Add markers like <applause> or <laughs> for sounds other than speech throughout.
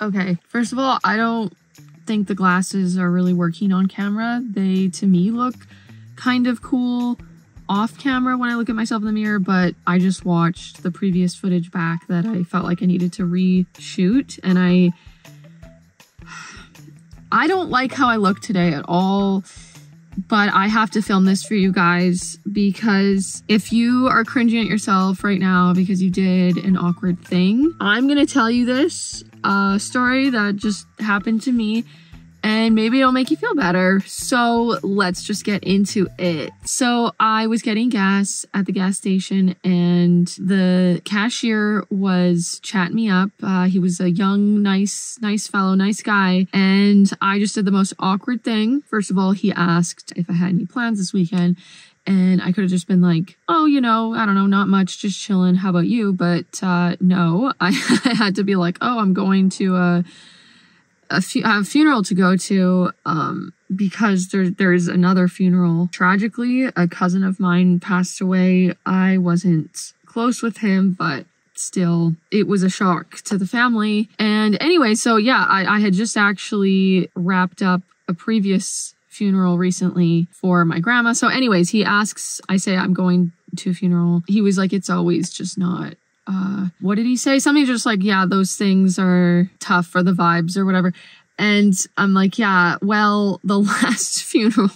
Okay, first of all, I don't think the glasses are really working on camera. They, to me, look kind of cool off camera when I look at myself in the mirror, but I just watched the previous footage back that I felt like I needed to reshoot, and I <sighs> I don't like how I look today at all, but I have to film this for you guys because if you are cringing at yourself right now because you did an awkward thing, I'm gonna tell you this uh, story that just happened to me and maybe it'll make you feel better. So let's just get into it. So I was getting gas at the gas station and the cashier was chatting me up. Uh, he was a young, nice, nice fellow, nice guy. And I just did the most awkward thing. First of all, he asked if I had any plans this weekend. And I could have just been like, oh, you know, I don't know, not much, just chilling. How about you? But uh, no, <laughs> I had to be like, oh, I'm going to uh, a, fu- a funeral to go to um, because there there's another funeral. Tragically, a cousin of mine passed away. I wasn't close with him, but still it was a shock to the family and anyway so yeah I, I had just actually wrapped up a previous funeral recently for my grandma so anyways he asks i say i'm going to a funeral he was like it's always just not uh, what did he say? Something just like, yeah, those things are tough for the vibes or whatever. And I'm like, yeah, well, the <laughs> last funeral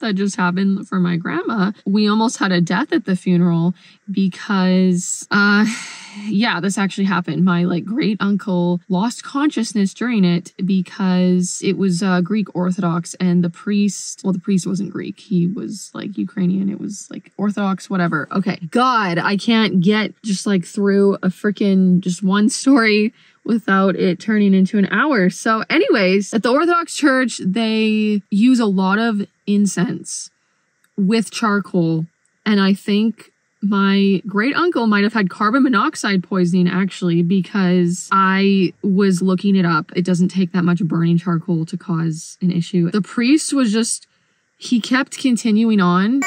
that just happened for my grandma, we almost had a death at the funeral because, uh, <sighs> yeah, this actually happened. My like great uncle lost consciousness during it because it was uh, Greek Orthodox and the priest, well, the priest wasn't Greek. He was like Ukrainian. It was like Orthodox, whatever. Okay. God, I can't get just like through a freaking just one story without it turning into an hour. So, anyways, at the Orthodox Church, they use a lot of incense with charcoal. And I think my great uncle might have had carbon monoxide poisoning actually because I was looking it up. It doesn't take that much burning charcoal to cause an issue. The priest was just, he kept continuing on.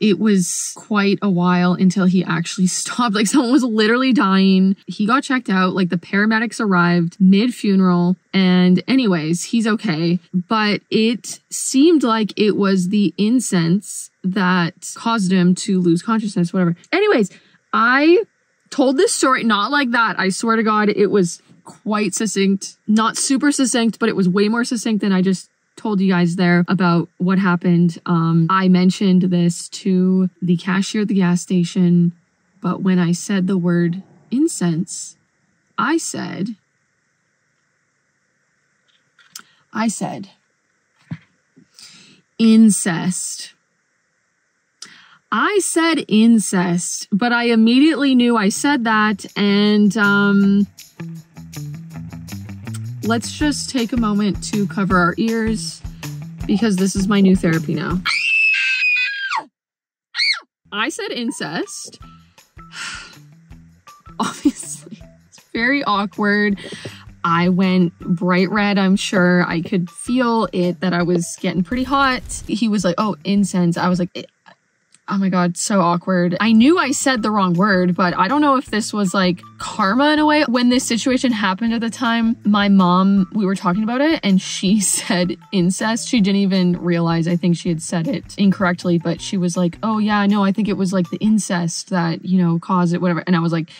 It was quite a while until he actually <laughs> stopped. Like someone was literally dying. He got checked out. Like the paramedics arrived mid funeral. And anyways, he's okay. But it seemed like it was the incense that caused him to lose consciousness, whatever. Anyways, I told this story, not like that. I swear to God, it was quite succinct. Not super succinct, but it was way more succinct than I just told you guys there about what happened. Um, I mentioned this to the cashier at the gas station, but when I said the word incense, I said, I said, incest. I said incest, but I immediately knew I said that and um let's just take a moment to cover our ears because this is my new therapy now. I said incest. <sighs> Obviously, it's very awkward. I went bright red, I'm sure. I could feel it that I was getting pretty hot. He was like, oh, incense. I was like, eh, Oh my God, so awkward. I knew I said the wrong word, but I don't know if this was like karma in a way. When this situation happened at the time, my mom, we were talking about it and she <laughs> said incest. She didn't even realize, I think she had said it incorrectly, but she was like, oh yeah, no, I think it was like the incest that, you know, caused it, whatever. And I was like,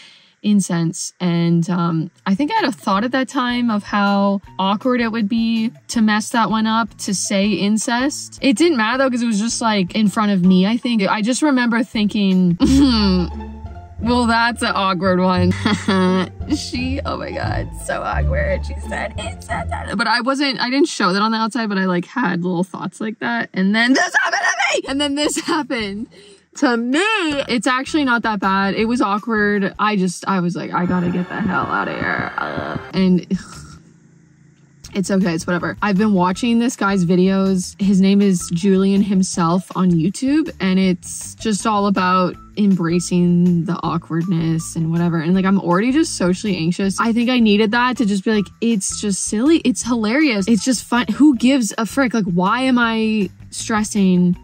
incense. And um, I think I had a thought at that time of how awkward it would be to mess that one up to say incest. It didn't matter though, because it was just like in front of me, I think. I just remember thinking, <laughs> well, that's an awkward one. <laughs> she, oh my God, so awkward. She said incest. But I wasn't, I didn't show that on the outside, but I like had little thoughts like that. And then this happened to me. And then this <laughs> happened to me, it's actually not that bad. It was awkward. I just, I was like, I gotta get the hell out of here. Uh, and <sighs> it's okay. It's whatever. I've been watching this guy's videos. His name is Julien himself on YouTube, and it's just all about embracing the awkwardness and whatever. And like, I'm already just socially anxious. I think I needed that to just be like, it's just silly. It's hilarious. It's just fun. Who gives a frick? Like, why am I stressing?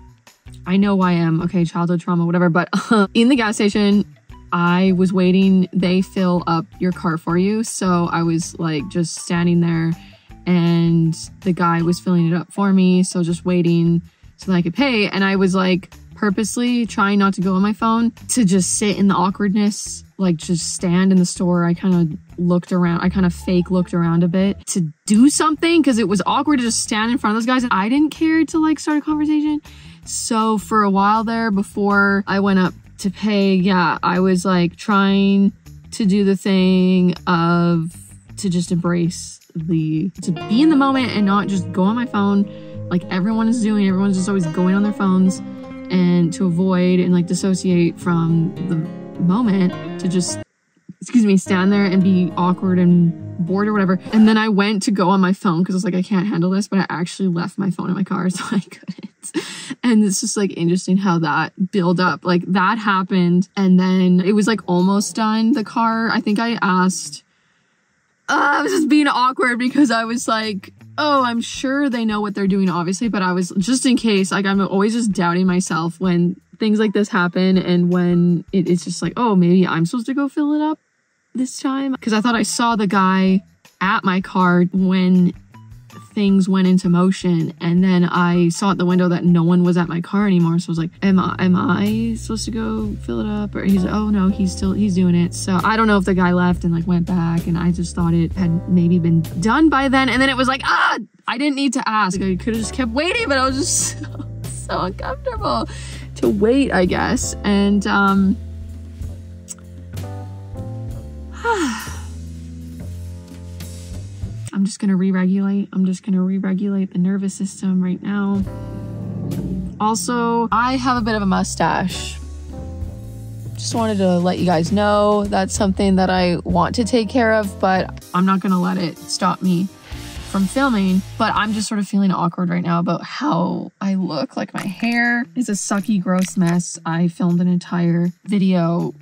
I know why I am. Okay, childhood trauma, whatever. But uh, <laughs> in the gas station, I was waiting, they fill up your car for you. So I was like just standing there and the guy was filling it up for me. So just waiting so that I could pay. And I was like purposely trying not to go on my phone to just sit in the awkwardness, like just stand in the store. I kind of looked around, I kind of fake looked around a bit to do something because it was awkward to just stand in front of those guys. And I didn't care to like start a conversation. So for a while there before I went up to pay, yeah, I was like trying to do the thing of to just embrace the to be in the moment and not just go on my phone. Like everyone is doing. Everyone's just always going on their phones. And to avoid and like dissociate from the moment to just excuse me stand there and be awkward and bored or whatever. And then i went to go on my phone because i was like i can't handle this but i actually left my phone in my car <laughs> so i couldn't <laughs> and it's just like interesting how that build up like that happened and then it was like almost done the car i think i asked uh, I was just being awkward because I was like, oh, I'm sure they know what they're doing, obviously, but I was just in case, like, I'm always just doubting myself when things like this happen and when it, it's just like, oh, maybe I'm supposed to go fill it up this time. Because I thought I saw the guy at my car when things went into motion and then I saw at the window that no one was at my car anymore. So I was like, am I, am I supposed to go fill it up? Or he's like, oh no, he's still, he's doing it. So I don't know if the guy left and like went back and I just thought it had maybe been done by then. And then it was like, ah, I didn't need to ask. I could have just kept waiting, but I was just <laughs> so, so uncomfortable to wait, I guess. And, um, <sighs> I'm just going to re-regulate. I'm just going to re-regulate the nervous system right now. Also, I have a bit of a mustache. Just wanted to let you guys know that's something that I want to take care of, but I'm not going to let it stop me from filming, but I'm just sort of feeling awkward right now about how I look. Like my hair is a sucky, gross mess. I filmed an entire video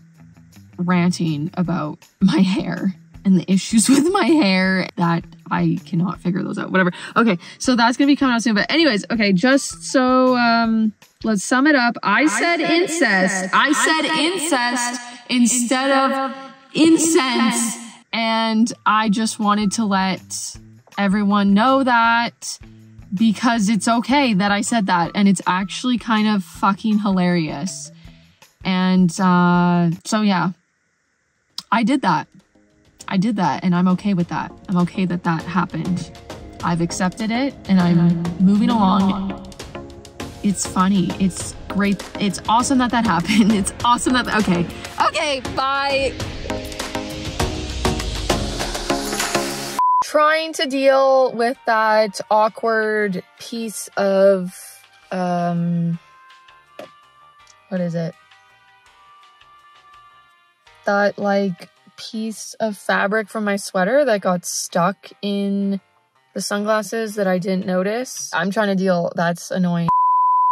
ranting about my hair and the issues <laughs> with my hair that I cannot figure those out. Whatever. Okay, so that's gonna be coming out soon. But anyways, okay, just so um let's sum it up. I, I said, said incest. incest. I, I said, said incest, incest instead, instead of incense. incense. And I just wanted to let everyone know that because it's okay that I said that and it's actually kind of fucking hilarious. And uh so yeah. I did that. I did that and I'm okay with that. I'm okay that that happened. I've accepted it and I'm moving along. It's funny. It's great. It's awesome that that <laughs> happened. It's awesome that, okay. Okay, bye. Trying to deal with that awkward piece of, um, what is it? That like piece of fabric from my sweater that got stuck in the sunglasses that I didn't notice. I'm trying to deal, that's annoying.